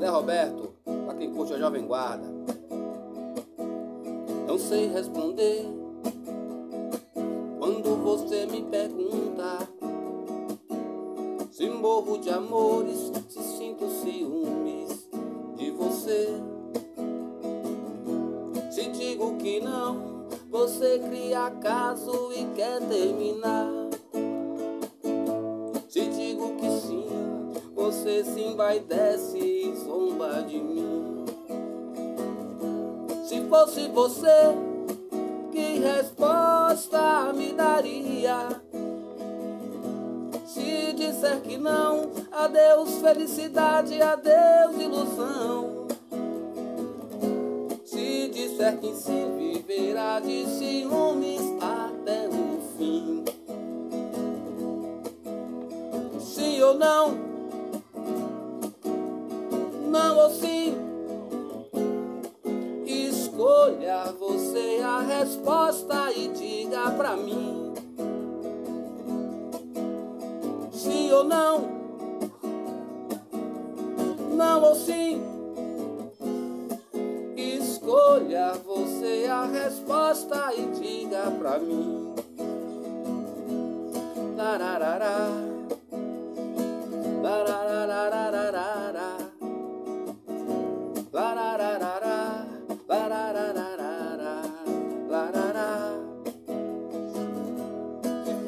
Zé Roberto, pra quem curte a Jovem Guarda. Não sei responder quando você me pergunta se morro de amores, se sinto ciúmes de você. Se digo que não, você cria caso e quer terminar. Se digo que sim, você se desce e zomba de mim. Se fosse você, que resposta me daria? Se disser que não, adeus felicidade, adeus ilusão. Se disser que sim, viverá de ciúmes até o fim. Sim ou não? Sim? Escolha você a resposta e diga pra mim. Sim ou não? Não ou sim? Escolha você a resposta e diga pra mim. Lararará.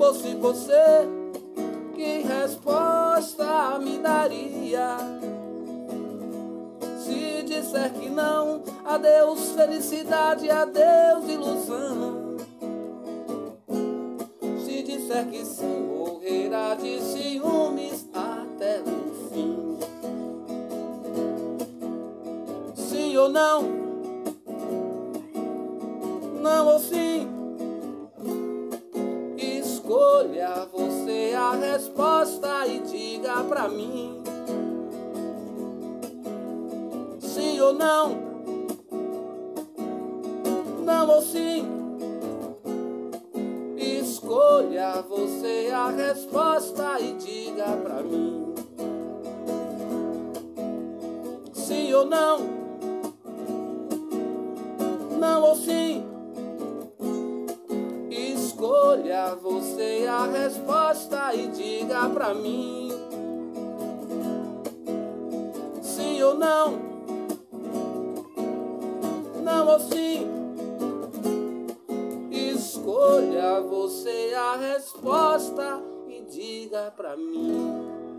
Fosse você, que resposta me daria? Se disser que não, adeus felicidade, adeus ilusão. Se disser que sim, morrerá de ciúmes até o fim. Sim ou não? Não ou sim? Você a resposta e diga pra mim. Sim ou não? Não ou sim? Escolha você a resposta e diga pra mim. Sim ou não? Não ou sim? Escolha você a resposta e diga pra mim. Sim ou não? Não ou sim? Escolha você a resposta e diga pra mim.